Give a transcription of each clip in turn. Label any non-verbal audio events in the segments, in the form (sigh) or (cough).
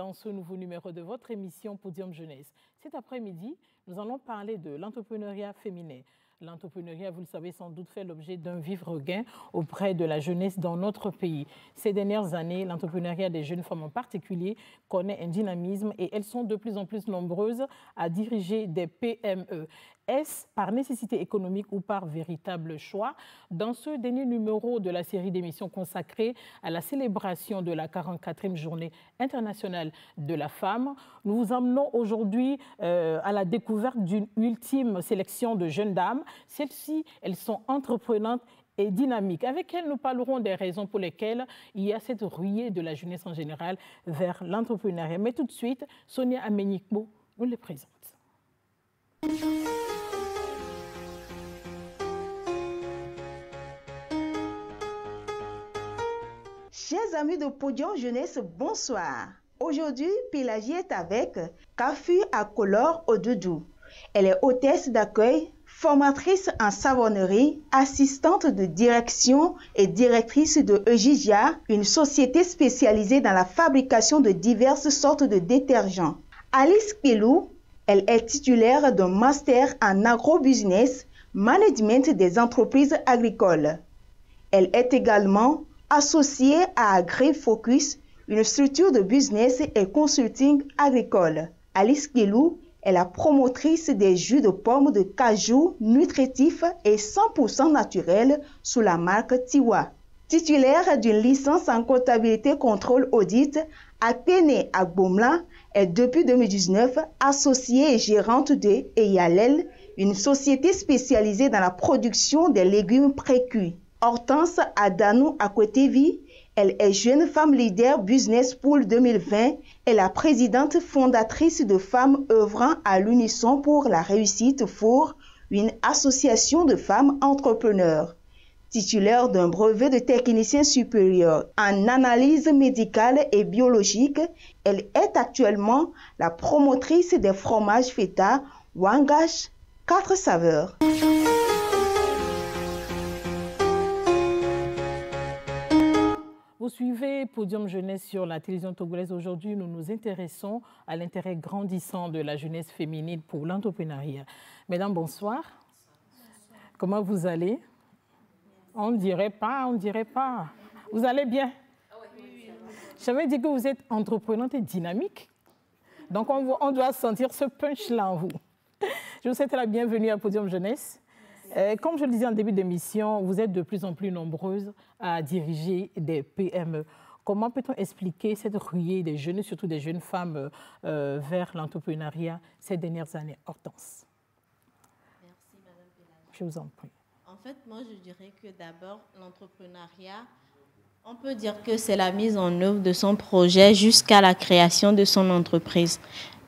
dans ce nouveau numéro de votre émission Podium Jeunesse. Cet après-midi, nous allons parler de l'entrepreneuriat féminin. L'entrepreneuriat, vous le savez sans doute, fait l'objet d'un vif regain auprès de la jeunesse dans notre pays. Ces dernières années, l'entrepreneuriat des jeunes femmes en particulier connaît un dynamisme et elles sont de plus en plus nombreuses à diriger des PME. Est-ce par nécessité économique ou par véritable choix Dans ce dernier numéro de la série d'émissions consacrée à la célébration de la 44e journée internationale de la femme, nous vous emmenons aujourd'hui euh, à la découverte d'une ultime sélection de jeunes dames. Celles-ci, elles sont entreprenantes et dynamiques. Avec elles, nous parlerons des raisons pour lesquelles il y a cette ruée de la jeunesse en général vers l'entrepreneuriat. Mais tout de suite, Sonia Amenikbo nous les présente. Chers amis de Podium Jeunesse, bonsoir. Aujourd'hui, Pélagie est avec Kafu Akolor Odoudou. Elle est hôtesse d'accueil, formatrice en savonnerie, assistante de direction et directrice de Eugija, une société spécialisée dans la fabrication de diverses sortes de détergents. Alice Pilou, elle est titulaire d'un master en agrobusiness, management des entreprises agricoles. Elle est également associée à AgriFocus, une structure de business et consulting agricole. Alice Pilou est la promotrice des jus de pommes de cajou nutritifs et 100% naturels sous la marque Tiwa. Titulaire d'une licence en comptabilité contrôle audit, Athénée Agbomla est depuis 2019 associée et gérante de Eyalel, une société spécialisée dans la production des légumes précuits. Hortense Adanou Akwetevi, elle est jeune femme leader Business Pool 2020 et la présidente fondatrice de femmes œuvrant à l'unisson pour la réussite pour une association de femmes entrepreneurs. Titulaire d'un brevet de technicien supérieur en analyse médicale et biologique, elle est actuellement la promotrice des fromages feta Wangash 4 saveurs. Vous suivez Podium Jeunesse sur la télévision togolaise. Aujourd'hui, nous nous intéressons à l'intérêt grandissant de la jeunesse féminine pour l'entrepreneuriat. Mesdames, bonsoir. Comment vous allez? On ne dirait pas, on ne dirait pas. Vous allez bien? J'avais dit que vous êtes entreprenante et dynamique. Donc, on, on doit sentir ce punch-là en vous. Je vous souhaite la bienvenue à Podium Jeunesse. Euh, comme je le disais en début d'émission, vous êtes de plus en plus nombreuses à diriger des PME. Comment peut-on expliquer cette ruée des jeunes, surtout des jeunes femmes, euh, vers l'entrepreneuriat ces dernières années? Hortense. Merci, Madame Pélagie. Je vous en prie. En fait, moi, je dirais que d'abord, l'entrepreneuriat, on peut dire que c'est la mise en œuvre de son projet jusqu'à la création de son entreprise.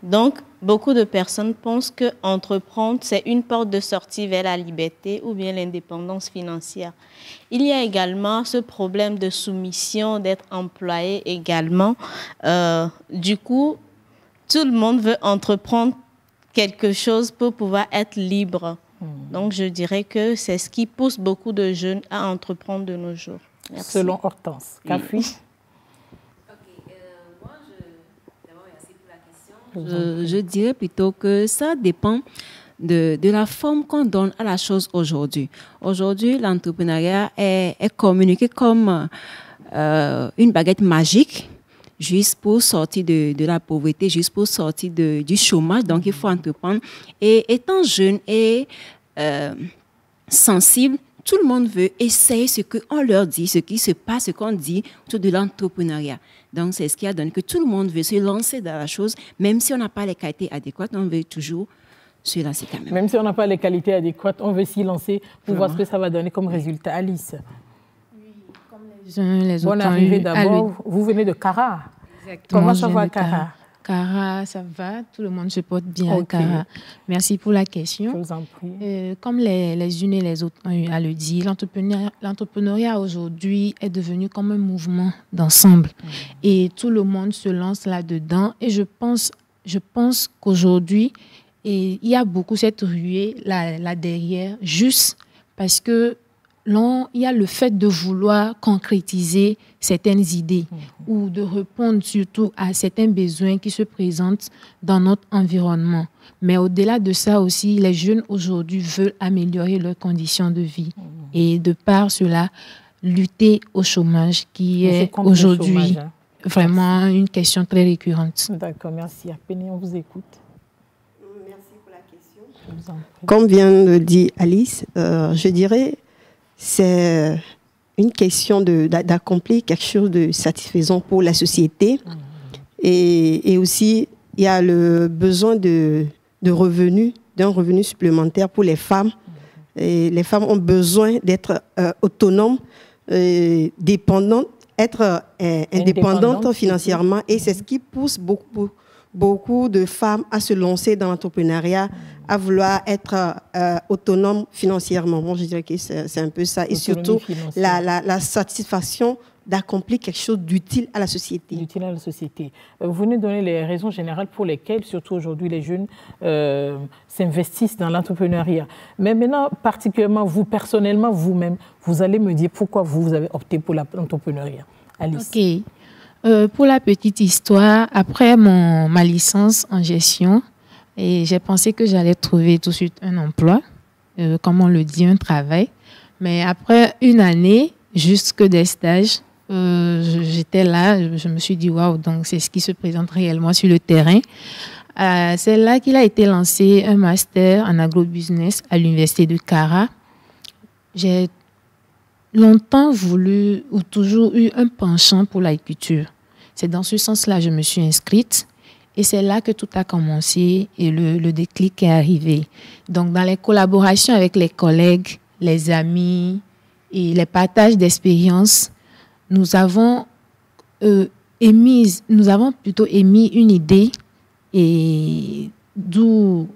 Donc, beaucoup de personnes pensent que entreprendre, c'est une porte de sortie vers la liberté ou bien l'indépendance financière. Il y a également ce problème de soumission, d'être employé également. Euh, du coup, tout le monde veut entreprendre quelque chose pour pouvoir être libre. Donc, je dirais que c'est ce qui pousse beaucoup de jeunes à entreprendre de nos jours. Merci. Selon Hortense. Cafi Je, je dirais plutôt que ça dépend de, de la forme qu'on donne à la chose aujourd'hui. Aujourd'hui, l'entrepreneuriat est, est communiqué comme euh, une baguette magique juste pour sortir de, de la pauvreté, juste pour sortir de, du chômage. Donc, il faut entreprendre. Et étant jeune et euh, sensible, tout le monde veut essayer ce qu'on leur dit, ce qui se passe, ce qu'on dit autour de l'entrepreneuriat. Donc, c'est ce qui a donné que tout le monde veut se lancer dans la chose, même si on n'a pas les qualités adéquates, on veut toujours se lancer quand même. Même si on n'a pas les qualités adéquates, on veut s'y lancer pour voir ce que ça va donner comme résultat. Alice, Les uns, les autres bonne arrivée d'abord. Vous venez de Cara. Exactement, Comment ça va, Cara Cara, ça va, tout le monde se porte bien, Ok. Cara. Merci pour la Je question. vous en prie. Euh, comme les, les unes et les autres ont eu à le dire, l'entrepreneur- l'entrepreneuriat aujourd'hui est devenu comme un mouvement d'ensemble. Et tout le monde se lance là-dedans. Et je pense, je pense qu'aujourd'hui, il y a beaucoup cette ruée là, là derrière, juste parce que il y a le fait de vouloir concrétiser certaines idées mhm. ou de répondre surtout à certains besoins qui se présentent dans notre environnement. Mais au-delà de ça aussi, les jeunes aujourd'hui veulent améliorer leurs conditions de vie mhm. et de par cela, lutter au chômage qui est, aujourd'hui hein? vraiment une question très récurrente. D'accord, merci. Péné, on vous écoute. Merci pour la question. Comme vient de dire Alice, euh, je dirais c'est une question d'accomplir quelque chose de satisfaisant pour la société. Et, et, aussi, il y a le besoin de, de revenus, d'un revenu supplémentaire pour les femmes. Et les femmes ont besoin d'être euh, autonomes, euh, dépendantes, être euh, indépendantes financièrement. Et c'est ce qui pousse beaucoup, beaucoup de femmes à se lancer dans l'entrepreneuriat, à vouloir être euh, autonome financièrement. Bon, je dirais que c'est un peu ça. Et surtout, la, la, satisfaction d'accomplir quelque chose d'utile à la société. D'utile à la société. Euh, vous venez de donner les raisons générales pour lesquelles, surtout aujourd'hui, les jeunes euh, s'investissent dans l'entrepreneuriat. Mais maintenant, particulièrement vous, personnellement, vous-même, vous allez me dire pourquoi vous, vous avez opté pour l'entrepreneuriat. Alice. OK. Euh, pour la petite histoire, après mon, ma licence en gestion, et j'ai pensé que j'allais trouver tout de suite un emploi, euh, comme on le dit, un travail. Mais après une année, jusque des stages, euh, j'étais là, je me suis dit, waouh, donc c'est ce qui se présente réellement sur le terrain. c'est là qu'il a été lancé un master en agrobusiness à l'université de Cara. J'ai longtemps voulu ou toujours eu un penchant pour l'agriculture. C'est dans ce sens-là que je me suis inscrite. Et c'est là que tout a commencé et le, déclic est arrivé. Donc, dans les collaborations avec les collègues, les amis et les partages d'expériences, nous avons euh, émis, nous avons plutôt émis une idée et d'où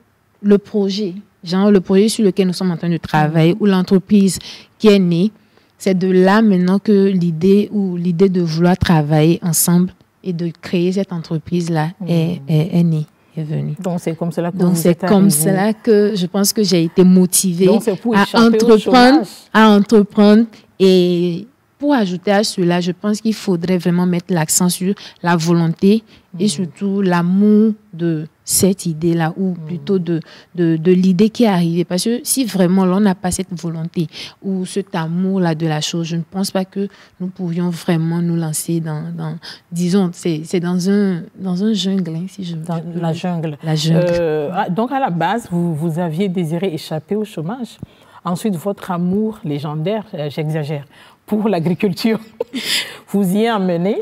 le projet, genre le projet sur lequel nous sommes en train de travailler ou l'entreprise qui est née c'est de là maintenant que l'idée ou l'idée de vouloir travailler ensemble et de créer cette entreprise-là hmm. est, est, née, est venue. Donc c'est comme cela que Donc c'est comme cela que je pense que j'ai été motivée à entreprendre, à entreprendre et pour ajouter à cela, je pense qu'il faudrait vraiment mettre l'accent sur la volonté et hmm. surtout l'amour de cette idée-là, ou hmm. plutôt de, de, de l'idée qui est arrivée. Parce que si vraiment l'on n'a pas cette volonté ou cet amour-là de la chose, je ne pense pas que nous pourrions vraiment nous lancer dans, dans disons, c'est dans un, dans un jungle, hein, si je Dans la jungle. La jungle. Euh, ah, donc à la base, vous, vous aviez désiré échapper au chômage. Ensuite, votre amour légendaire, euh, j'exagère, pour l'agriculture, (laughs) vous y a amené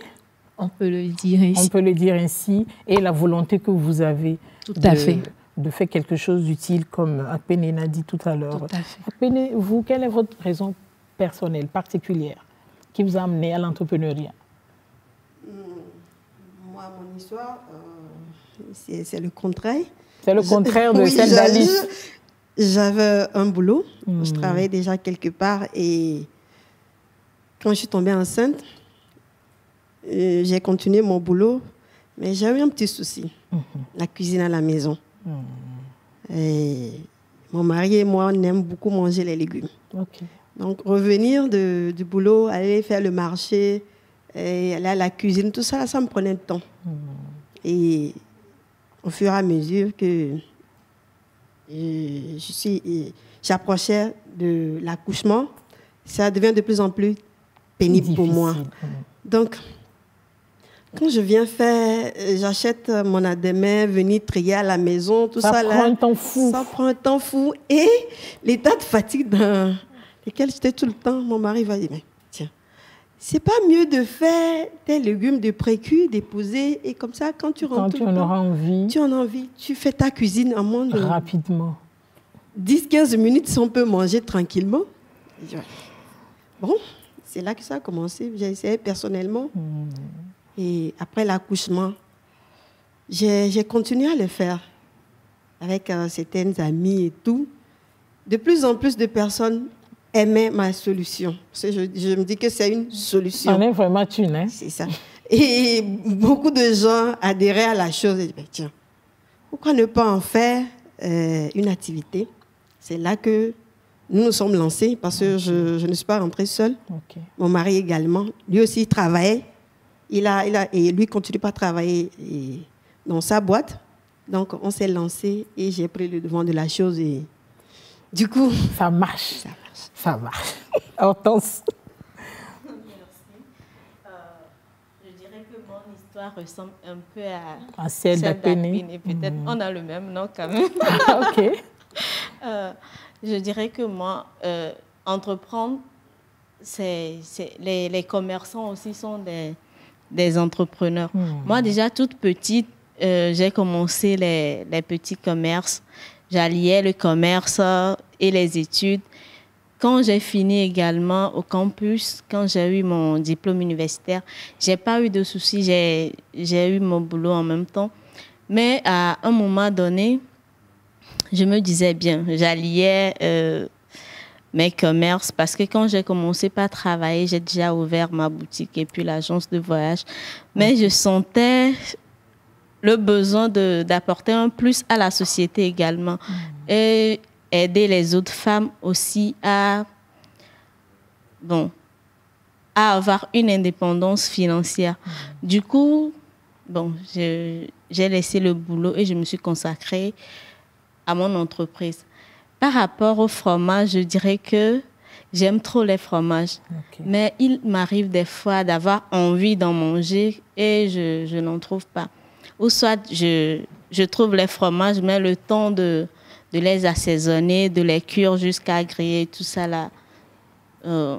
on peut le dire ainsi. On peut le dire ainsi. Et la volonté que vous avez tout de, à fait. de faire quelque chose d'utile, comme Apene l'a dit tout à l'heure. Apene, vous, quelle est votre raison personnelle, particulière, qui vous a amené à l'entrepreneuriat? Hmm, Moi, mon histoire, euh, c'est le contraire. C'est le contraire de (laughs) celle d'Alice. J'avais un boulot, je hmm. travaillais déjà quelque part et quand je suis tombée enceinte, j'ai continué mon boulot, mais j'ai eu un petit souci. Mhm. La cuisine à la maison. Mhm. Et mon mari et moi, on aime beaucoup manger les légumes. Donc, revenir de, du boulot, aller faire le marché, et aller à la cuisine, tout ça, ça me prenait le temps. Mhm. Et au fur et à mesure que j'approchais de l'accouchement, ça devient de plus en plus pénible pour moi. Donc, quand je viens faire, euh, j'achète mon adémé, venir trier à la maison, tout ça, ça prend un temps fou. Ça prend un temps fou. Et l'état de fatigue dans lequel j'étais tout le temps, mon mari va dire, mais tiens, c'est pas mieux de faire tes légumes de précu, déposer, et comme ça, quand tu rentres. Quand tu en auras envie. Tu en as envie. Tu fais ta cuisine en moins de. Rapidement. 10-15 minutes si on peut manger tranquillement. Bon, c'est là que ça a commencé. J'ai essayé personnellement. Hmm. Et après l'accouchement, j'ai continué à le faire avec euh, certaines amies et tout. De plus en plus de personnes aimaient ma solution. je, je me dis que c'est une solution. On est vraiment une, hein? C'est ça. Et beaucoup de gens adhéraient à la chose. Et ben, tiens, pourquoi ne pas en faire euh, une activité? C'est là que nous nous sommes lancés parce que je, ne suis pas rentrée seule. Mon mari également. Lui aussi, il travaillait. Il a, il a, et lui continue pas à travailler dans sa boîte. Donc, on s'est lancé et j'ai pris le devant de la chose. Et du coup. Ça marche. Ça marche. Ça marche. (laughs) Hortense. ressemble un peu à, à celle d'Apéné. Peut-être mm. on a le même nom quand même. (laughs) ok. Euh, je dirais que moi, euh, entreprendre, c'est, les, les, commerçants aussi sont des, des entrepreneurs. Mm. Moi, déjà, toute petite, euh, j'ai commencé les, les petits commerces. J'alliais le commerce et les études quand j'ai fini également au campus, quand j'ai eu mon diplôme universitaire, j'ai pas eu de soucis, j'ai eu mon boulot en même temps. Mais à un moment donné, je me disais bien, j'alliais euh, mes commerces parce que quand j'ai commencé par travailler, j'ai déjà ouvert ma boutique et puis l'agence de voyage. Mais je sentais le besoin d'apporter un plus à la société également. Mm. Et aider les autres femmes aussi à, bon, à avoir une indépendance financière. Mm. Du coup, bon, j'ai laissé le boulot et je me suis consacrée à mon entreprise. Par rapport au fromage, je dirais que j'aime trop les fromages. Mais il m'arrive des fois d'avoir envie d'en manger et je, je n'en trouve pas. Ou soit je, je trouve les fromages, mais le temps de, de les assaisonner, de les cuire jusqu'à griller, tout ça là. Euh,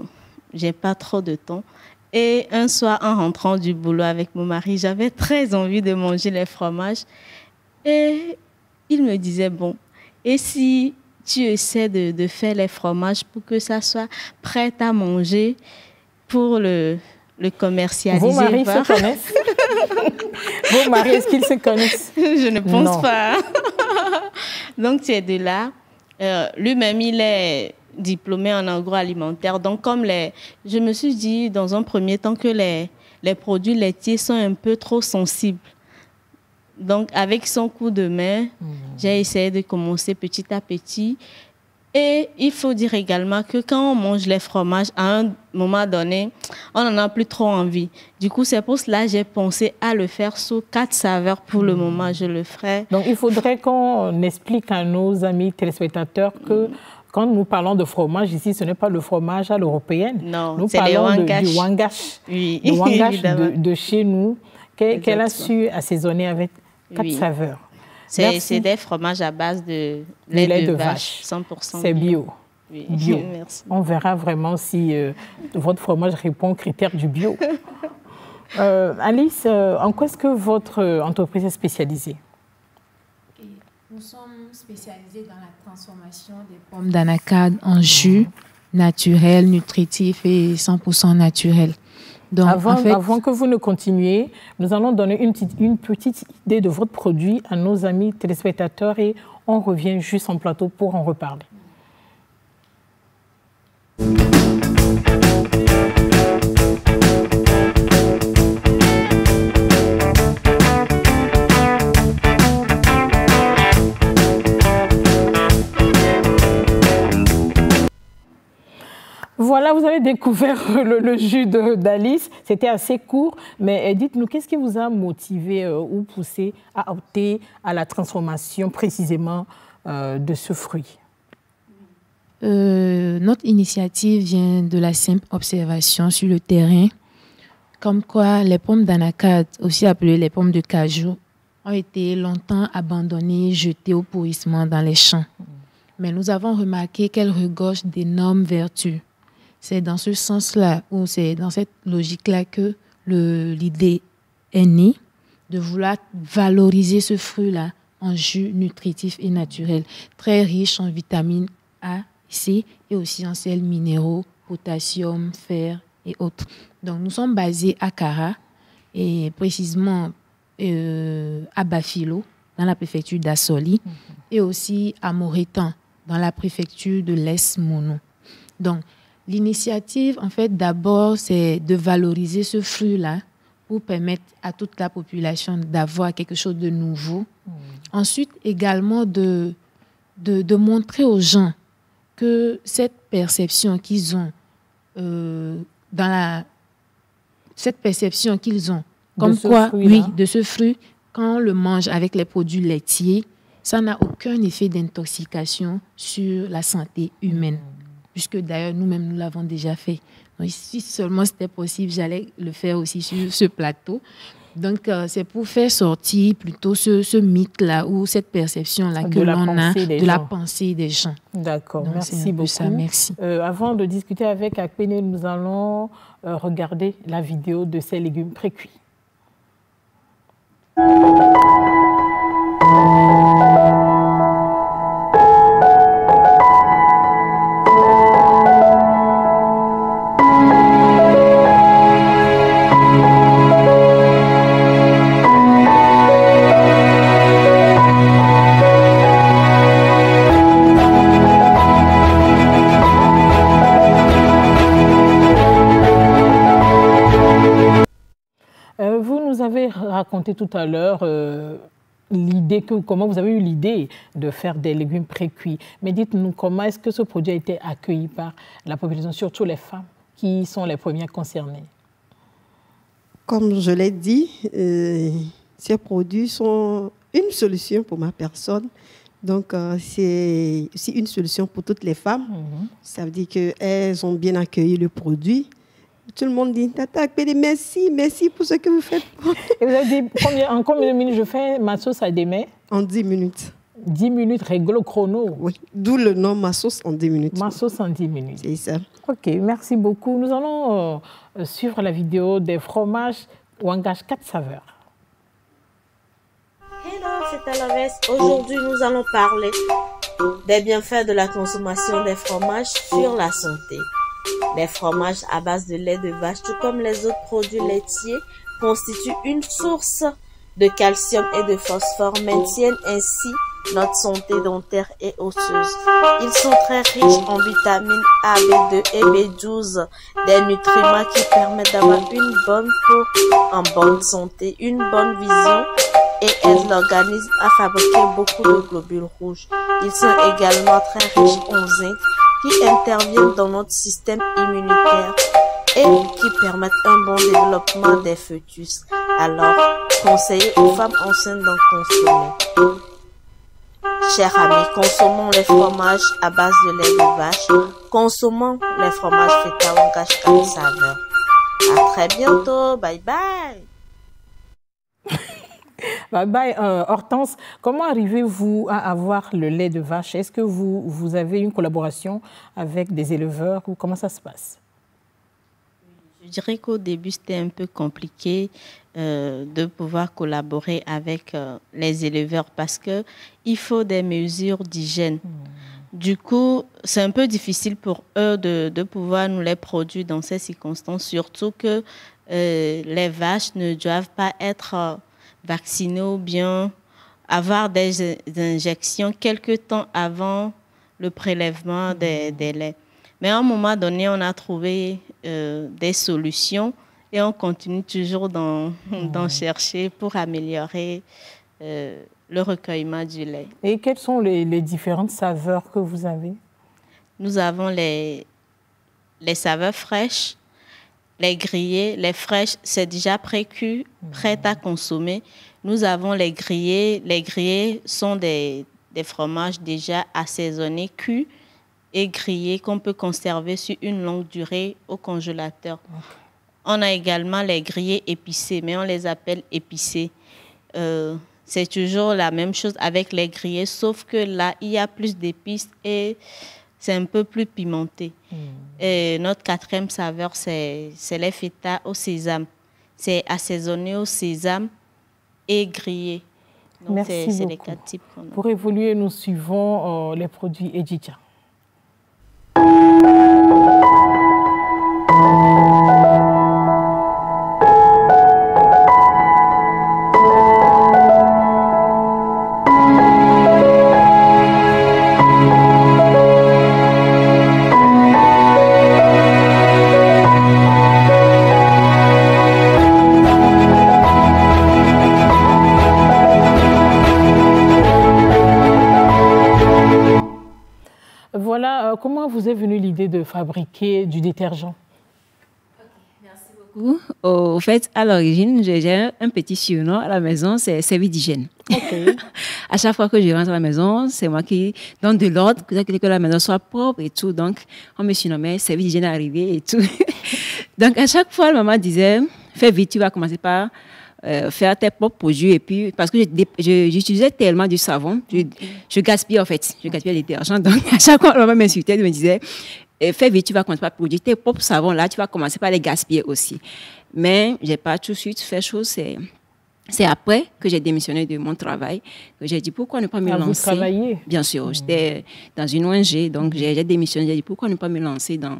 j'ai pas trop de temps. Et un soir, en rentrant du boulot avec mon mari, j'avais très envie de manger les fromages. Et il me disait, bon, et si tu essaies de, de faire les fromages pour que ça soit prêt à manger pour le, le commercialiser. Vos maris se connaissent (laughs) Vos maris, est-ce qu'ils se connaissent? Je ne pense pas. (laughs) Donc, c'est de là. Euh, lui-même, il est diplômé en agroalimentaire. Donc, comme les, je me suis dit dans un premier temps que les, les produits laitiers sont un peu trop sensibles. Donc, avec son coup de main, mmh. j'ai essayé de commencer petit à petit. Et il faut dire également que quand on mange les fromages, à un moment donné, on n'en a plus trop envie. Du coup, c'est pour cela que j'ai pensé à le faire sous quatre saveurs. Pour le hmm. moment, je le ferai. Donc, il faudrait qu'on explique à nos amis téléspectateurs que quand nous parlons de fromage, ici, ce n'est pas le fromage à l'européenne. Non, nous parlons du wangash. Oui, le wangash (laughs) de, chez nous, qu'elle a su assaisonner avec quatre saveurs. C'est des fromages à base de lait, de, vache, 100% C'est bio. (laughs) bio. (laughs) Merci. On verra vraiment si euh, votre fromage répond aux critères du bio. (laughs) Euh, Alice, euh, en quoi est-ce que votre entreprise est spécialisée? Nous sommes spécialisés dans la transformation des pommes d'anacarde en jus naturel, nutritif et 100% naturel avant, que vous ne continuiez, nous allons donner une petite, une petite idée de votre produit à nos amis téléspectateurs et on revient juste en plateau pour en reparler. Voilà, vous avez découvert (laughs) le, jus d'Alice. C'était assez court, mais euh, dites-nous, qu'est-ce qui vous a motivé euh, ou poussé à opter à la transformation précisément euh, de ce fruit? Notre initiative vient de la simple observation sur le terrain, comme quoi les pommes d'anacarde, aussi appelées les pommes de cajou, ont été longtemps abandonnées, jetées au pourrissement dans les champs. Mais nous avons remarqué qu'elles regorgent d'énormes vertus c'est dans ce sens-là, ou c'est dans cette logique-là que l'idée est née de vouloir valoriser ce fruit-là en jus nutritif et naturel, très riche en vitamines A, C et aussi en sels minéraux, potassium, fer et autres. Donc nous sommes basés à Cara et précisément euh, à Bafilo dans la préfecture d'Assoli mhm. et aussi à Moretan dans la préfecture de l'Est-Mono. Donc L'initiative, en fait, d'abord, c'est de valoriser ce flux-là pour permettre à toute la population d'avoir quelque chose de nouveau. Hmm. Ensuite, également, de, de, montrer aux gens que cette perception qu'ils ont euh, dans la cette perception qu'ils ont comme quoi oui de ce fruit quand on le mange avec les produits laitiers ça n'a aucun effet d'intoxication sur la santé humaine puisque d'ailleurs nous-mêmes nous l'avons déjà fait donc, si seulement c'était possible j'allais le faire aussi sur ce plateau donc, euh, c'est pour faire sortir plutôt ce, mythe-là ou cette perception-là que l'on a de la pensée des gens. D'accord, merci beaucoup. Ça, merci. Euh, avant de discuter avec Akpene, nous allons euh, regarder la vidéo de ces légumes précuits. Raconté tout à l'heure euh, l'idée que comment vous avez eu l'idée de faire des légumes précuits. Mais dites-nous comment est-ce que ce produit a été accueilli par la population, surtout les femmes qui sont les premières concernées? Comme je l'ai dit, euh, ces produits sont une solution pour ma personne. Donc, euh, c'est aussi une solution pour toutes les femmes. Mhm. Ça veut dire qu'elles ont bien accueilli le produit tout le monde dit Tata merci, merci pour ce que vous faites. Et vous avez dit en combien de minutes je fais ma sauce à démets En 10 minutes. 10 minutes, réglo chrono. Oui, d'où le nom ma sauce en 10 minutes. Ma sauce en 10 minutes. C'est ça. Ok, merci beaucoup. Nous allons euh, suivre la vidéo des fromages Wangash 4 saveurs. Hello, c'est Alaves. Aujourd'hui, nous allons parler des bienfaits de la consommation des fromages sur la santé. Les fromages à base de lait de vache, tout comme les autres produits laitiers, constituent une source de calcium et de phosphore, maintiennent ainsi notre santé dentaire et osseuse. Ils sont très riches en vitamines A, B2 et B12, des nutriments qui permettent d'avoir une bonne peau, en bonne santé, une bonne vision et aident l'organisme à fabriquer beaucoup de globules rouges. Ils sont également très riches en zinc qui interviennent dans notre système immunitaire et qui permettent un bon développement des fœtus. Alors, conseillez aux femmes enceintes d'en consommer. Chers amis, consommons les fromages à base de lait de vache. Consommons les fromages feta en cache saveur. À très bientôt. Bye bye. (laughs) Bye bye. Euh, Hortense, comment arrivez-vous à avoir le lait de vache? Est-ce que vous, vous avez une collaboration avec des éleveurs ou comment ça se passe? Je dirais qu'au début, c'était un peu compliqué euh, de pouvoir collaborer avec euh, les éleveurs parce qu'il faut des mesures d'hygiène. Hmm. Du coup, c'est un peu difficile pour eux de, de, pouvoir nous les produire dans ces circonstances, surtout que les vaches ne doivent pas être vacciner ou bien avoir des, injections quelques temps avant le prélèvement des, laits. Mais à un moment donné, on a trouvé euh, des solutions et on continue toujours d'en chercher pour améliorer euh, le recueillement du lait. Et quelles sont les, différentes saveurs que vous avez? Nous avons les, les saveurs fraîches, les grillés, les fraîches, c'est déjà pré-cuit, prêt à consommer. Nous avons les grillés. Les grillés sont des, des fromages déjà assaisonnés, cuits et grillés qu'on peut conserver sur une longue durée au congélateur. On a également les grillés épicés, mais on les appelle épicés. Euh, c'est toujours la même chose avec les grillés, sauf que là, il y a plus d'épices et c'est un peu plus pimenté. Hmm. Et notre quatrième saveur, c'est les feta au sésame. C'est assaisonné au sésame et grillé. Donc Merci beaucoup. Les types Pour évoluer, nous suivons euh, les produits Edjitia. de fabriquer du détergent? Au fait, à l'origine, j'ai un petit surnom à la maison, c'est service d'hygiène. (laughs) à chaque fois que je rentre à la maison, c'est moi qui donne de l'ordre, que, que la maison soit propre et tout. Donc, on me surnommait service d'hygiène arrivé et tout. (laughs) Donc, à chaque fois, la maman disait, fais vite, tu vas commencer par euh, faire tes propres produits. Et puis, parce que j'utilisais tellement du savon, je, je gaspillais en fait, je gaspillais les détergents. Donc, (laughs) à chaque fois, maman m'insultait, elle me disait, fais vite, tu vas commencer par produire tes propres savons. Là, tu vas commencer par les gaspiller aussi. Mais j'ai pas tout de suite fait chose. C'est, c'est après que j'ai démissionné de mon travail que j'ai dit pourquoi ne pas me ah, lancer? Vous travaillez? Bien sûr, j'étais dans une ONG, donc j'ai, démissionné. J'ai dit pourquoi ne pas me lancer dans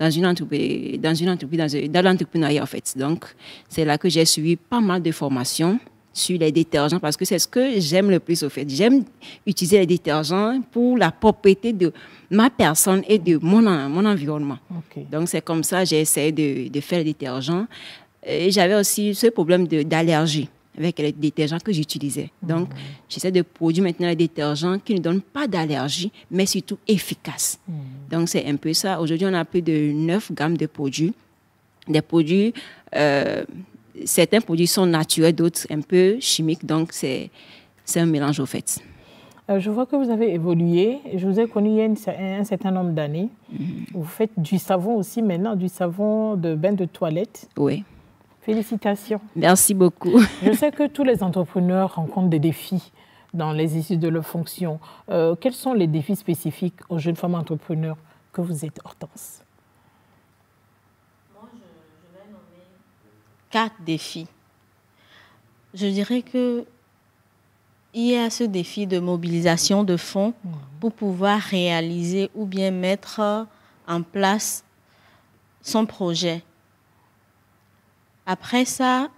dans une entreprise, dans une entreprise, dans, l'entrepreneuriat en fait. Donc c'est là que j'ai suivi pas mal de formations sur les détergents parce que c'est ce que j'aime le plus au fait. J'aime utiliser les détergents pour la propriété de ma personne et de mon, mon environnement. Donc, c'est comme ça j'ai essayé de, de, faire les détergents. Et j'avais aussi ce problème d'allergie avec les détergents que j'utilisais. Donc, mhm. j'essaie de produire maintenant les détergents qui ne donnent pas d'allergie, mais surtout efficaces. Mhm. Donc, c'est un peu ça. Aujourd'hui, on a plus de neuf gammes de produits. Des produits, euh, certains produits sont naturels, d'autres un peu chimiques. Donc, c'est un mélange au fait. Euh, je vois que vous avez évolué. Je vous ai connu il y a un certain nombre d'années. Mhm. Vous faites du savon aussi maintenant, du savon de bain de toilette. Oui. Félicitations. Merci beaucoup. Je sais que tous les entrepreneurs rencontrent des défis dans l'exercice de leur fonction. Euh, quels sont les défis spécifiques aux jeunes femmes entrepreneurs que vous êtes, Hortense Moi, je, je vais nommer quatre défis. Je dirais que il y a ce défi de mobilisation de fonds pour pouvoir réaliser ou bien mettre en place son projet. Après ça,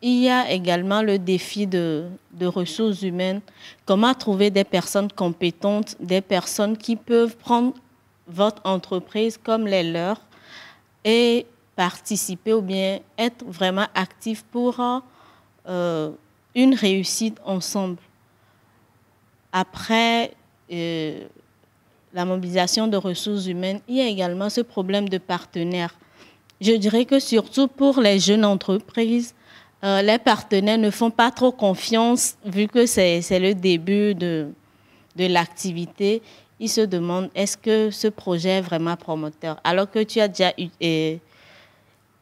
il y a également le défi de, ressources humaines. Comment trouver des personnes compétentes, des personnes qui peuvent prendre votre entreprise comme les leurs et participer ou bien être vraiment actifs pour euh, une réussite ensemble. Après euh, la mobilisation de ressources humaines, il y a également ce problème de partenaires. Je dirais que surtout pour les jeunes entreprises, euh, les partenaires ne font pas trop confiance vu que c'est le début de, de l'activité. Ils se demandent est-ce que ce projet est vraiment promoteur? Alors que tu as déjà eu,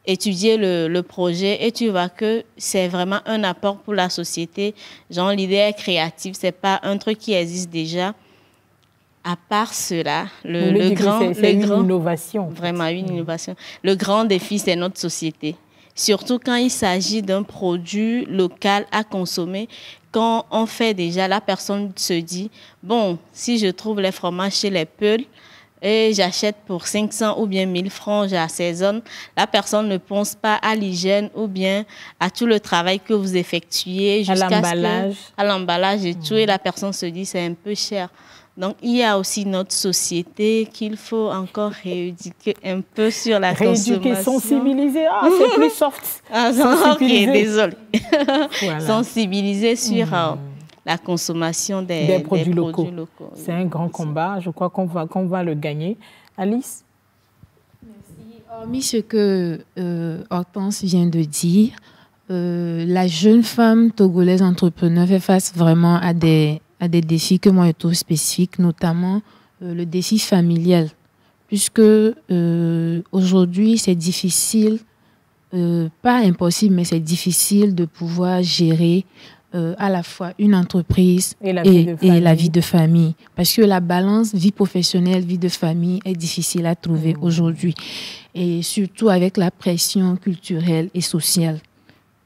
étudier le, projet et tu vois que c'est vraiment un apport pour la société. Genre, l'idée est créative, c'est pas un truc qui existe déjà. À part cela, le, le, grand, c'est une innovation. Vraiment une innovation. Le grand défi, c'est notre société. Surtout quand il s'agit d'un produit local à consommer. Quand on fait déjà, la personne se dit, bon, si je trouve les fromages chez les Peuls, et j'achète pour 500 ou bien 1000 francs, j'assaisonne, la personne ne pense pas à l'hygiène ou bien à tout le travail que vous effectuez jusqu'à l'emballage. à l'emballage et tout, et la personne se dit c'est un peu cher. Donc, il y a aussi notre société qu'il faut encore rééduquer un peu sur la rééduquer, sensibiliser. Ah, c'est plus (laughs) soft. Ah, ok, désolé. sensibiliser sur... Euh, hmm la consommation des, produits, locaux. C'est un grand combat. Je crois qu'on va, qu'on va le gagner. Alice? Merci. Hormis ce que euh, Hortense vient de dire, euh, la jeune femme togolaise entrepreneur fait face vraiment à des, à des défis que moi je trouve spécifiques, notamment euh, le défi familial. Puisque aujourd'hui, c'est difficile, pas impossible, mais c'est difficile de pouvoir gérer euh, à la fois une entreprise et la, vie de famille. Parce que la balance vie professionnelle, vie de famille est difficile à trouver mmh. aujourd'hui. Et surtout avec la pression culturelle et sociale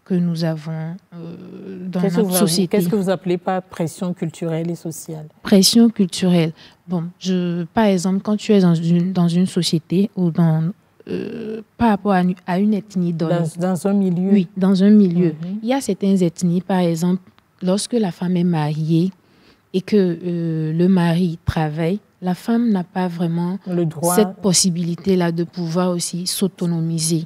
que nous avons euh, dans notre société. Qu'est-ce que vous appelez par pression culturelle et sociale? Pression culturelle. Bon, je, par exemple, quand tu es dans une, dans une société ou dans, euh, par rapport à, une ethnie Dans, dans, un milieu Oui, dans un milieu. Mhm. Il y a certaines ethnies, par exemple, lorsque la femme est mariée et que euh, le mari travaille, la femme n'a pas vraiment Le droit. cette possibilité-là de pouvoir aussi s'autonomiser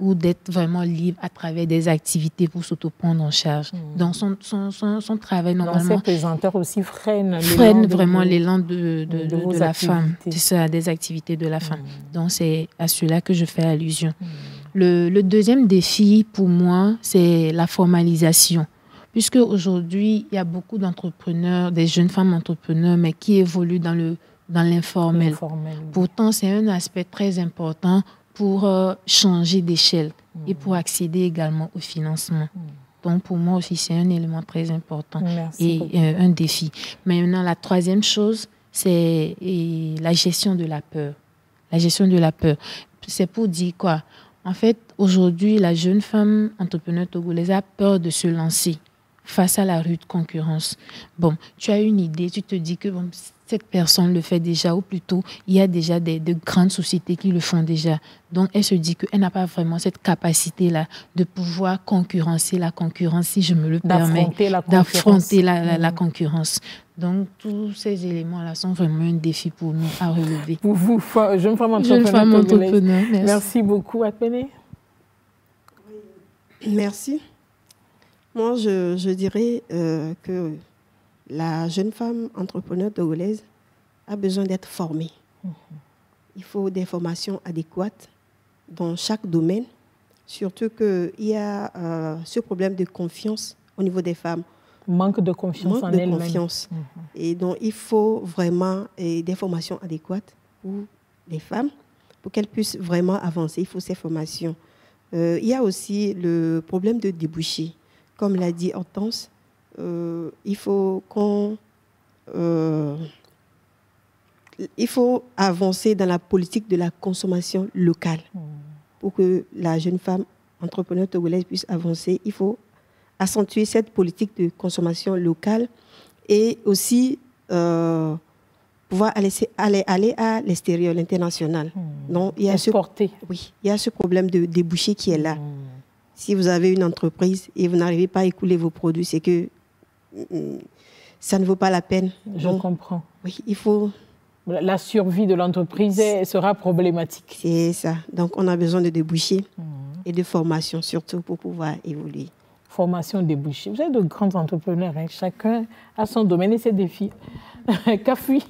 ou d'être vraiment libre à travers des activités pour s'auto-prendre en charge. Donc, son, son, son, son travail, Donc, normalement, ces pesanteurs aussi freinent freine vraiment l'élan de, de, de de- la femme, c'est ça, des activités de la femme. Donc, c'est à cela que je fais allusion. Le, le deuxième défi pour moi, c'est la formalisation. Puisque aujourd'hui, il y a beaucoup d'entrepreneurs, des jeunes femmes entrepreneurs, mais qui évoluent dans le dans l'informel. Informel. Pourtant, c'est un aspect très important pour euh, changer d'échelle et pour accéder également au financement. Donc, pour moi aussi, c'est un élément très important Merci et euh, un défi. Maintenant, la troisième chose, c'est la gestion de la peur. La gestion de la peur. C'est pour dire quoi? En fait, aujourd'hui, la jeune femme entrepreneur togolaise a peur de se lancer face à la rude concurrence. Bon, tu as une idée, tu te dis que bon, cette personne le fait déjà, ou plutôt, il y a déjà des, de grandes sociétés qui le font déjà. Donc, elle se dit qu'elle n'a pas vraiment cette capacité-là de pouvoir concurrencer la concurrence, si je me le permets D'affronter la concurrence. d'affronter la, la- la concurrence. Donc, tous ces éléments-là sont vraiment un défi pour nous à relever. Pour vous, jeune femme Jeune entrepreneur femme togolaise. entrepreneur, merci. Merci beaucoup, Akpene. Merci. Moi, je, je dirais euh, que la jeune femme entrepreneur togolaise a besoin d'être formée. Il faut des formations adéquates dans chaque domaine, surtout qu'il y a euh, ce problème de confiance au niveau des femmes. Manque de confiance Manque en de confiance. Et donc, il faut vraiment des formations adéquates pour les femmes, pour qu'elles puissent vraiment avancer. Il faut ces formations. Euh, il y a aussi le problème de débouché. Comme l'a dit Hortense, euh, il faut qu'on... euh, il faut avancer dans la politique de la consommation locale. Pour que la jeune femme entrepreneur togolaise puisse avancer, il faut accentuer cette politique de consommation locale et aussi euh, pouvoir aller, aller, aller à l'extérieur, l'international. Donc, il y a ce, Exporter. oui, il y a ce problème de débouché qui est là. Si vous avez une entreprise et vous n'arrivez pas à écouler vos produits, c'est que ça ne vaut pas la peine. Je Donc, comprends. oui, il faut, La survie de l'entreprise sera problématique. c'est ça. Donc, on a besoin de débouchés et de formation surtout pour pouvoir évoluer. Formation débouchée. Vous êtes de grands entrepreneurs. hein. Chacun a son domaine et ses défis. (laughs) Cafui,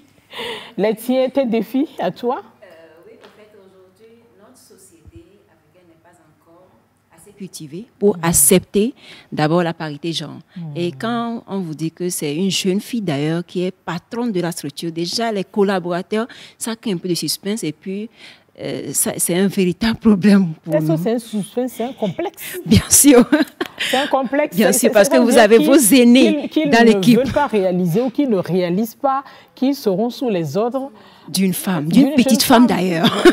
les tiens, tes défis à toi oui, en fait, aujourd'hui, notre société africaine n'est pas encore pour accepter d'abord la parité genre. Et quand on vous dit que c'est une jeune fille d'ailleurs qui est patronne de la structure, déjà les collaborateurs, ça crée un peu de suspense et puis euh, ça- c'est un véritable problème pour nous. c'est un suspense, c'est un complexe? Bien sûr. C'est un complexe. Bien sûr, parce que vous avez vos aînés dans l'équipe. ne veulent pas réaliser ou qu'ils ne réalisent pas qu'ils seront sous les ordres D'une femme, D'une petite femme femme. d'ailleurs.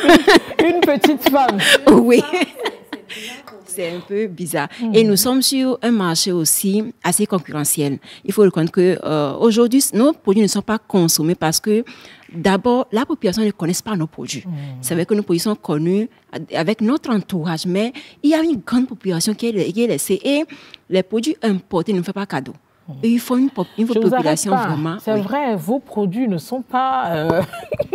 une petite femme. (laughs) oui. C'est un peu bizarre. Et nous sommes sur un marché aussi assez concurrentiel. Il faut reconnaître que euh, aujourd'hui, nos produits ne sont pas consommés parce que d'abord, la population ne connaît pas nos produits. C'est vrai que nos produits sont connus avec notre entourage, mais il y a une grande population qui est, qui est laissée. Et les produits importés ne font pas cadeau. Et il faut une, une population vraiment. C'est oui. vrai, vos produits ne sont pas. euh,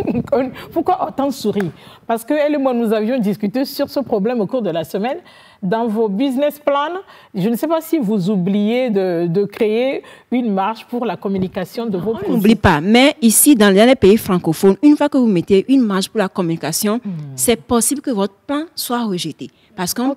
(laughs) Pourquoi autant sourit Parce qu'elle et moi, nous avions discuté sur ce problème au cours de la semaine. Dans vos business plans, je ne sais pas si vous oubliez de, de créer une marge pour la communication de vos On produits. n'oublie pas, mais ici, dans les pays francophones, une fois que vous mettez une marge pour la communication, c'est possible que votre plan soit rejeté. Parce qu'on,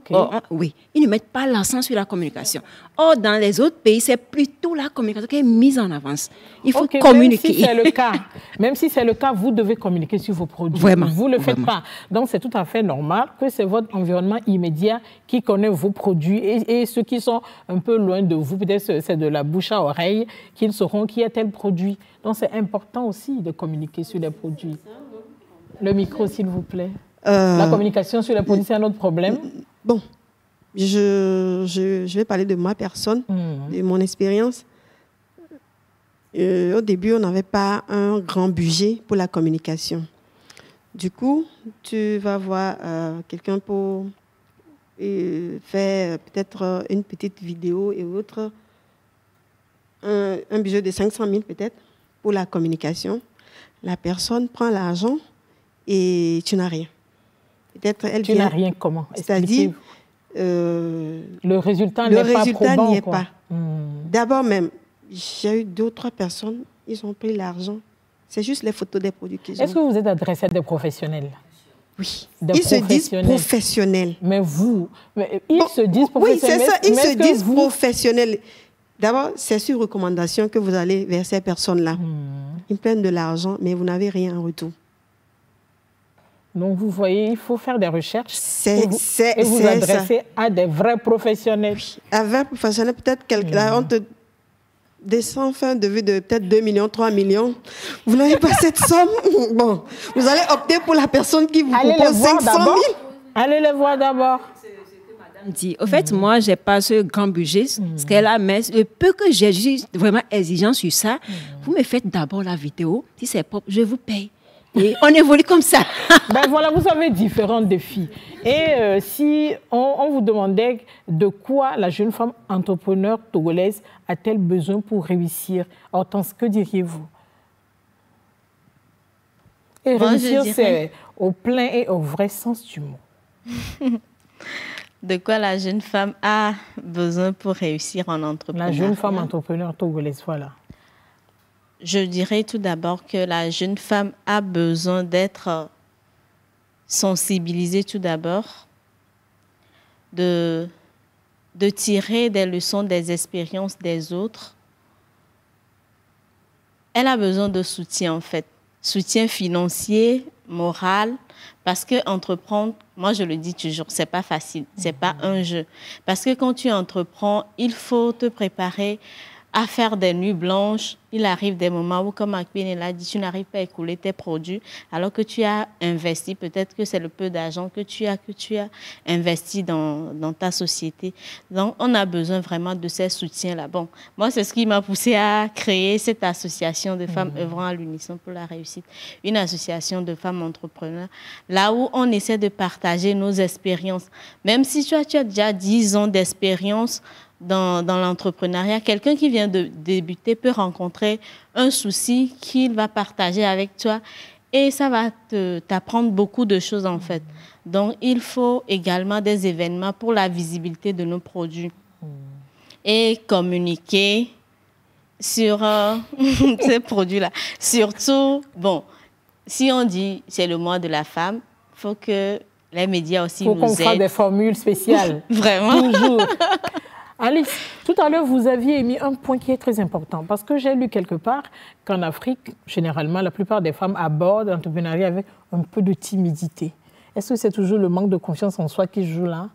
oui, ils ne mettent pas l'accent sur la communication. Or, dans les autres pays, c'est plutôt la communication qui est mise en avance. Il faut communiquer. Même si c'est le cas, (laughs) même si c'est le cas, vous devez communiquer sur vos produits. Vraiment, Vous ne le faites vraiment. pas. Donc c'est tout à fait normal que c'est votre environnement immédiat qui connaît vos produits et, et ceux qui sont un peu loin de vous, peut-être c'est- c'est de la bouche à oreille qu'ils sauront qui est tel produit. Donc c'est important aussi de communiquer sur les produits. Le micro, s'il vous plaît. Euh, La communication sur les produits, c'est un autre problème. Bon, je, je, je vais parler de ma personne, Mhm. de mon expérience. Euh, au début, on n'avait pas un grand budget pour la communication. Du coup, tu vas voir euh, quelqu'un pour faire peut-être une petite vidéo et autre, un, un budget de 500 000 peut-être pour la communication. La personne prend l'argent et tu n'as rien. Peut-être elle tu n'as rien comment C'est-à-dire, euh, le résultat n'est pas résultat n'y est pas. Hmm. D'abord même, j'ai eu deux ou trois personnes, ils ont pris l'argent. C'est juste les photos des produits qu'ils ont. Est-ce que vous êtes adressé à des professionnels? Oui. ils se disent professionnels. Mais vous, mais ils se disent professionnels. Oui, c'est ça, ils se disent professionnels. D'abord, c'est sur recommandation que vous allez vers ces personnes-là. Hmm. Ils prennent de l'argent, mais vous n'avez rien en retour. Donc, vous voyez, il faut faire des recherches c'est, et vous, et vous adresser à des vrais professionnels. À vrais professionnels, peut-être quelqu'un, hmm. on te descend fin de vue de peut-être 2 millions, 3 millions. Vous n'avez pas cette somme? (laughs) Bon, vous allez opter pour la personne qui vous propose 500 000. Allez les voir d'abord dit. Au fait, moi, je n'ai pas ce grand budget, ce qu'elle a, mais le peu que j'ai, vraiment exigeant sur ça. Vous me faites d'abord la vidéo. Si c'est propre, je vous paye. Et on évolue comme ça. (laughs) ben voilà, vous avez différents défis. Et euh, si on, vous demandait de quoi la jeune femme entrepreneur togolaise a-t-elle besoin pour réussir, Hortense, que diriez-vous? Et réussir, c'est au plein et au vrai sens du mot. (laughs) de quoi la jeune femme a besoin pour réussir en entrepreneur. La jeune femme entrepreneur togolaise, voilà. Je dirais tout d'abord que la jeune femme a besoin d'être sensibilisée tout d'abord, de, de tirer des leçons des expériences des autres. Elle a besoin de soutien en fait, soutien financier, moral, parce que entreprendre, moi je le dis toujours, c'est pas facile, c'est pas un jeu. Parce que quand tu entreprends, il faut te préparer à faire des nuits blanches. Il arrive des moments où, comme Akpine l'a dit, tu n'arrives pas à écouler tes produits alors que tu as investi, peut-être que c'est le peu d'argent que tu as, que tu as investi dans, dans, ta société. Donc, on a besoin vraiment de ces soutiens-là. Bon, moi, c'est ce qui m'a poussé à créer cette association de femmes mmh. œuvrant à l'unisson pour la réussite. Une association de femmes entrepreneurs, là où on essaie de partager nos expériences. Même si tu as, tu as déjà 10 ans d'expérience, dans, dans l'entrepreneuriat, quelqu'un qui vient de débuter peut rencontrer un souci qu'il va partager avec toi et ça va t'apprendre beaucoup de choses en fait. Donc, il faut également des événements pour la visibilité de nos produits et communiquer sur euh, (laughs) ces produits-là. Surtout, bon, si on dit c'est le mois de la femme, il faut que les médias aussi faut nous aident. Il faut qu'on des formules spéciales. (laughs) Vraiment. Toujours. Alice, tout à l'heure, vous aviez émis un point qui est très important, parce que j'ai lu quelque part qu'en Afrique, généralement, la plupart des femmes abordent l'entrepreneuriat avec un peu de timidité. Est-ce que c'est toujours le manque de confiance en soi qui joue là?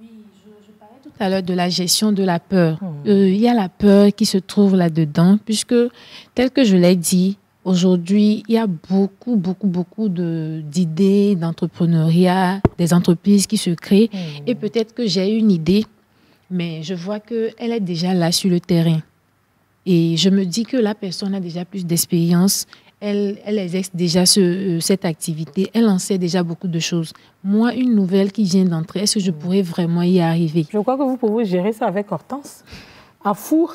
Oui, je, parlais tout à l'heure de la gestion de la peur. Hmm. Euh, il y a la peur qui se trouve là-dedans, puisque, tel que je l'ai dit, Aujourd'hui, il y a beaucoup, beaucoup, beaucoup d'idées d'entrepreneuriat, des entreprises qui se créent. Hmm. Et peut-être que j'ai une idée, mais je vois qu'elle est déjà là sur le terrain. Et je me dis que la personne a déjà plus d'expérience, elle, elle exerce déjà euh, cette activité, elle en sait déjà beaucoup de choses. Moi, une nouvelle qui vient d'entrer, est-ce que je pourrais vraiment y arriver? Je crois que vous pouvez gérer ça avec Hortense. À four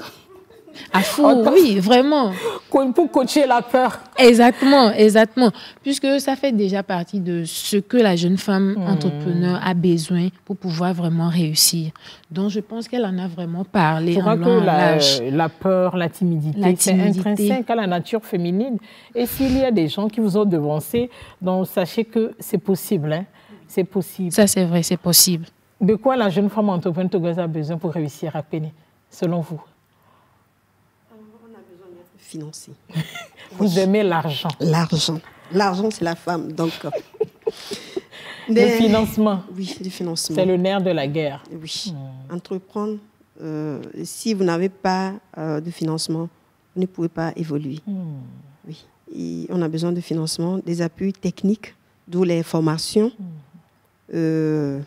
à fou, oui, vraiment. Pour coacher la peur. Exactement, exactement. Puisque ça fait déjà partie de ce que la jeune femme hmm. entrepreneur a besoin pour pouvoir vraiment réussir. Donc, je pense qu'elle en a vraiment parlé. Je crois que la, la, peur, la timidité, c'est intrinsèque à la nature féminine. Et s'il y a des gens qui vous ont devancé, donc sachez que c'est possible. Hein. C'est possible. Ça, c'est vrai, c'est possible. De quoi la jeune femme entrepreneur a besoin pour réussir à peiner, selon vous? Financier. (laughs) Vous aimez l'argent L'argent. L'argent, c'est la femme. Donc, euh, (laughs) le financement. Oui, le financement. C'est le nerf de la guerre. Oui. Hmm. Entreprendre, euh, si vous n'avez pas euh, de financement, vous ne pouvez pas évoluer. Hmm. Oui. on a besoin de financement, des appuis techniques, d'où les formations, hmm.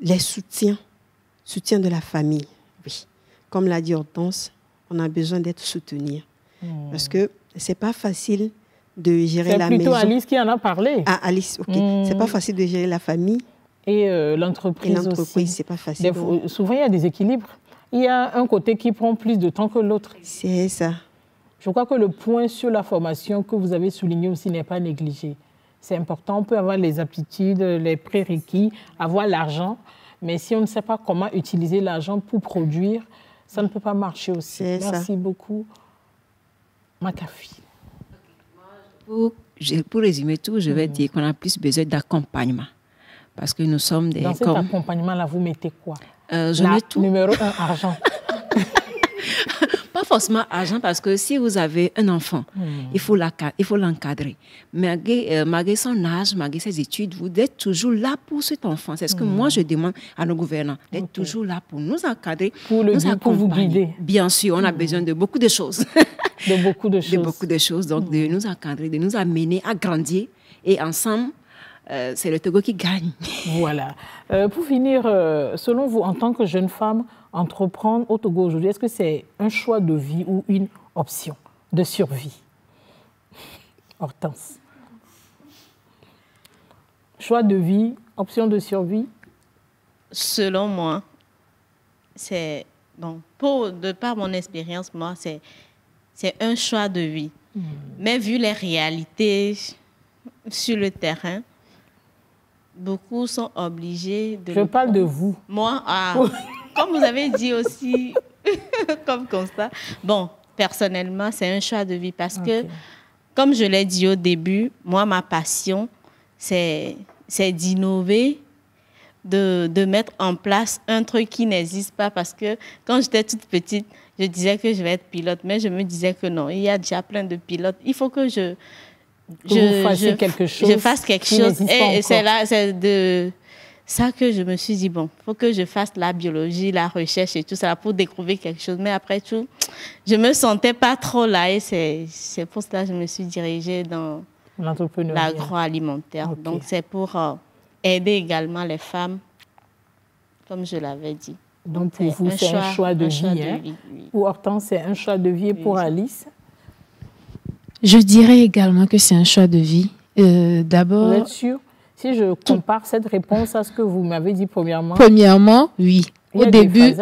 les soutiens, soutien de la famille. Oui. Comme l'a dit Hortense, on a besoin d'être soutenu. Parce que c'est pas facile de gérer la maison. C'est plutôt Alice qui en a parlé. Ah, Alice, ok. Hmm. C'est pas facile de gérer la famille. Et euh, l'entreprise aussi. l'entreprise, c'est pas facile. souvent, il y a des équilibres. Il y a un côté qui prend plus de temps que l'autre. C'est ça. Je crois que le point sur la formation que vous avez souligné aussi n'est pas négligé. C'est important, on peut avoir les aptitudes, les prérequis, avoir l'argent, mais si on ne sait pas comment utiliser l'argent pour produire, ça ne peut pas marcher aussi. Merci beaucoup. Makafi. Pour, pour, résumer tout, je vais mhm. dire qu'on a plus besoin d'accompagnement. Parce que nous sommes des... Dans cet accompagnement-là, vous mettez quoi? Euh, Je mets tout. Numéro un, (laughs) argent. Pas forcément argent parce que si vous avez un enfant, hmm. il faut l'encadrer. Malgré, malgré son âge, malgré ses études, vous êtes toujours là pour cet enfant. C'est ce que moi hmm. je demande à nos gouvernants, d'être toujours là pour nous encadrer, pour, le, nous pour vous guider. Bien sûr, on a hmm. besoin de beaucoup de choses. (laughs) De beaucoup de choses. de beaucoup de choses. Donc, de nous encadrer, de nous amener à grandir et ensemble, euh, c'est le Togo qui gagne. Voilà. Euh, pour finir, euh, selon vous, en tant que jeune femme, entreprendre au Togo aujourd'hui, est-ce que c'est un choix de vie ou une option de survie? Hortense. Choix de vie, option de survie? Selon moi, c'est. Bon, pour, de par mon expérience, moi, c'est, c'est un choix de vie. Hmm. Mais vu les réalités sur le terrain, beaucoup sont obligés de... Je parle de vous. Moi, ah, (laughs) comme vous avez dit aussi, (laughs) comme constat, bon, personnellement, c'est un choix de vie parce que, comme je l'ai dit au début, moi, ma passion, c'est d'innover, de, de, mettre en place un truc qui n'existe pas parce que quand j'étais toute petite, je disais que je vais être pilote, mais je me disais que non, il y a déjà plein de pilotes. Il faut que je, je, quelque chose. Je fasse quelque chose. Et c'est là, c'est de ça que je me suis dit, bon, il faut que je fasse la biologie, la recherche et tout ça pour découvrir quelque chose. Mais après tout, je me sentais pas trop là et c'est pour cela que je me suis dirigée dans l'agroalimentaire. Donc, c'est pour euh, aider également les femmes, comme je l'avais dit. Donc, pour vous, c'est un choix de vie. Hein? Pour Hortense, c'est un choix de vie. Et pour Alice je dirais également que c'est un choix de vie. Euh, D'abord. Vous êtes sûr? Si je compare cette réponse à ce que vous m'avez dit premièrement. Premièrement, oui. Au début.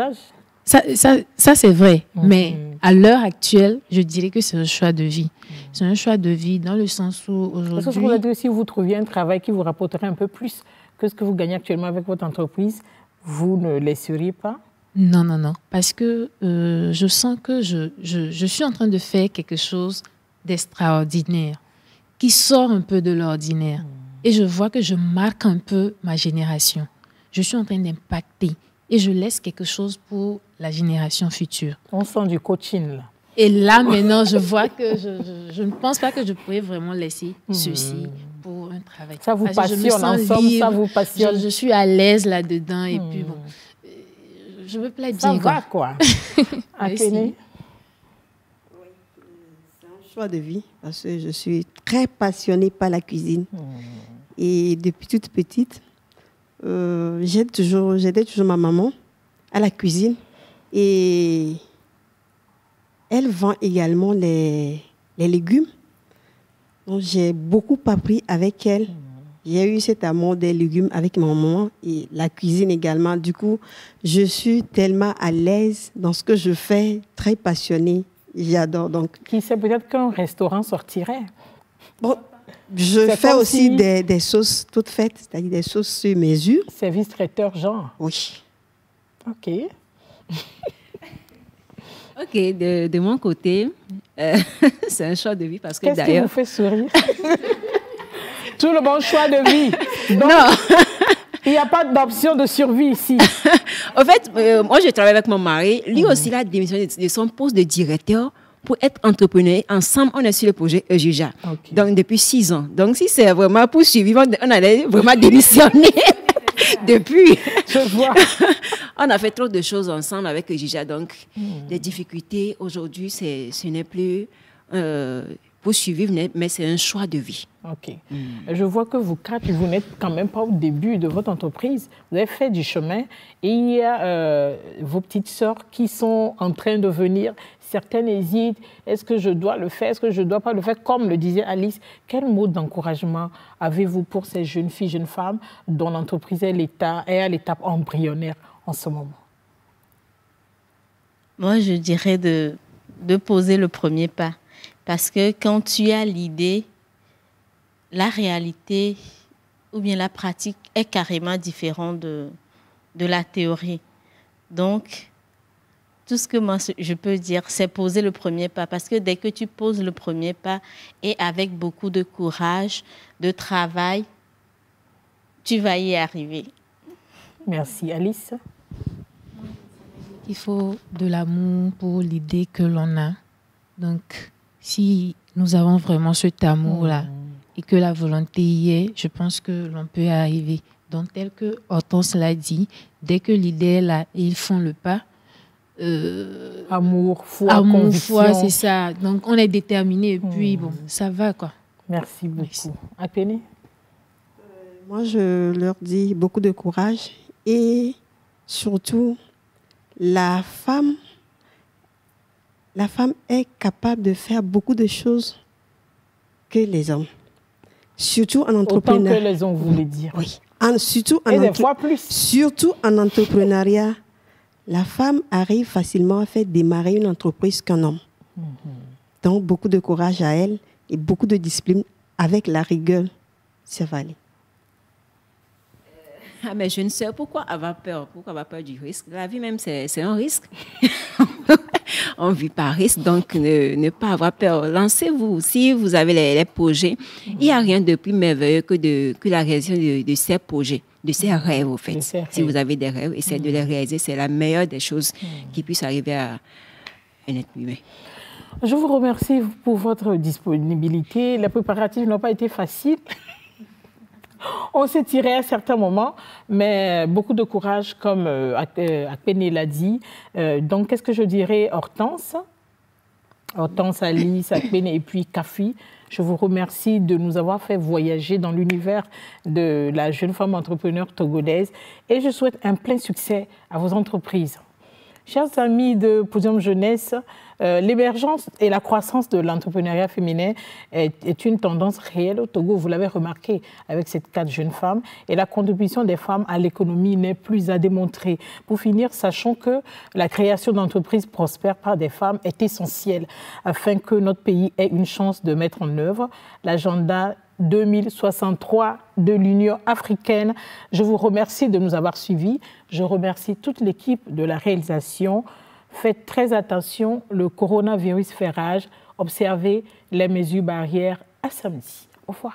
Ça, ça, ça c'est vrai. Mhm. Mais à l'heure actuelle, je dirais que c'est un choix de vie. C'est un choix de vie dans le sens où aujourd'hui. Parce que vous dit si vous trouviez un travail qui vous rapporterait un peu plus que ce que vous gagnez actuellement avec votre entreprise, vous ne laisseriez pas? Non, non, non. Parce que euh, je sens que je, je, je suis en train de faire quelque chose d'extraordinaire, qui sort un peu de l'ordinaire. Et je vois que je marque un peu ma génération. Je suis en train d'impacter et je laisse quelque chose pour la génération future. On sent du coaching là. Et là, (laughs) maintenant, je vois que je, je, ne pense pas que je pourrais vraiment laisser hmm. ceci pour un travail. Ça vous passionne, en somme, ça vous passionne. Je, suis à l'aise là-dedans et puis bon, hmm. je me plais bien. Ça va, quoi. (laughs) choix de vie parce que je suis très passionnée par la cuisine. Hmm. Et depuis toute petite, euh, j'aide toujours, j'aidais toujours ma maman à la cuisine. Et elle vend également les, les légumes. Donc j'ai beaucoup appris avec elle. Hmm. J'ai eu cet amour des légumes avec ma maman et la cuisine également. Du coup, je suis tellement à l'aise dans ce que je fais, très passionnée. Donc. Qui sait peut-être qu'un restaurant sortirait. Bon, je fais aussi des, des, sauces toutes faites, c'est-à-dire des sauces sur mesure. Service traiteur genre. Oui. Ok. (laughs) ok, de, de, mon côté, euh, (laughs) c'est un choix de vie parce que d'ailleurs. Qu'est-ce qui vous fait sourire? (laughs) Tout le bon choix de vie. non. Il n'y a pas d'option de survie ici. (laughs) en fait, euh, moi, je travaille avec mon mari. Lui aussi, il a démissionné de son poste de directeur pour être entrepreneur. Ensemble, on est sur le projet EJUJA. Donc, depuis six ans. Donc, si c'est vraiment pour suivre, on allait vraiment démissionner. (laughs) depuis. Je vois. (laughs) on a fait trop de choses ensemble avec EJUJA. Donc, hmm. les difficultés aujourd'hui, ce n'est plus. Euh, pour suivre, mais c'est un choix de vie. OK. Hmm. Je vois que vous quatre, vous n'êtes quand même pas au début de votre entreprise. Vous avez fait du chemin et il y a euh, vos petites sœurs qui sont en train de venir. Certaines hésitent. Est-ce que je dois le faire? Est-ce que je ne dois pas le faire? Comme le disait Alice, quel mot d'encouragement avez-vous pour ces jeunes filles, jeunes femmes dont l'entreprise est, est à l'étape embryonnaire en ce moment? Moi, je dirais de, de poser le premier pas Parce que quand tu as l'idée, la réalité ou bien la pratique est carrément différente de, de la théorie. Donc, tout ce que moi je peux dire, c'est poser le premier pas. Parce que dès que tu poses le premier pas et avec beaucoup de courage, de travail, tu vas y arriver. Merci. Alice Il faut de l'amour pour l'idée que l'on a. Donc, si nous avons vraiment cet amour-là mmh. et que la volonté y est, je pense que l'on peut y arriver. Donc, tel que Hortense l'a dit, dès que l'idée est là et ils font le pas, euh, amour, foi, amour, foi, c'est ça. Donc, on est déterminé et puis, mmh. bon, ça va, quoi. Merci beaucoup. Apéné euh, Moi, je leur dis beaucoup de courage et surtout, la femme la femme est capable de faire beaucoup de choses que les hommes. Surtout en entrepreneuriat. Autant que les hommes voulaient dire. Oui. surtout, en Et des fois plus. surtout en entrepreneuriat, la femme arrive facilement à faire démarrer une entreprise qu'un homme. Mhm. Donc, beaucoup de courage à elle et beaucoup de discipline avec la rigueur. Ça va aller. Ah, mais je ne sais pourquoi avoir peur. Pourquoi avoir peur du risque La vie même, c'est un risque. (laughs) (laughs) on vit par risque, donc ne, pas avoir peur. Lancez-vous. Si vous avez les, projets, il n'y a rien de plus merveilleux que, de, que la réalisation de, ces projets, de ces rêves, au fait. Si vous avez des rêves, essayez de les réaliser. C'est la meilleure des choses qui puisse arriver à un être humain. Je vous remercie pour votre disponibilité. Les préparatifs n'ont pas été faciles. (laughs) On s'est tiré à certains moments, mais beaucoup de courage, comme euh, Akpene l'a dit. Euh, donc, qu'est-ce que je dirais Hortense? Hortense, Alice, (coughs) Akpene et puis Kafi. Je vous remercie de nous avoir fait voyager dans l'univers de la jeune femme entrepreneur togolaise et je souhaite un plein succès à vos entreprises. Chers amis de Podium Jeunesse, euh, l'émergence et la croissance de l'entrepreneuriat féminin est, une tendance réelle au Togo. Vous l'avez remarqué avec ces quatre jeunes femmes. Et la contribution des femmes à l'économie n'est plus à démontrer. Pour finir, sachons que la création d'entreprises prospères par des femmes est essentielle afin que notre pays ait une chance de mettre en œuvre l'agenda 2063 de l'Union africaine. Je vous remercie de nous avoir suivis. Je remercie toute l'équipe de la réalisation. Faites très attention, le coronavirus fait rage. Observez les mesures barrières à samedi. Au revoir.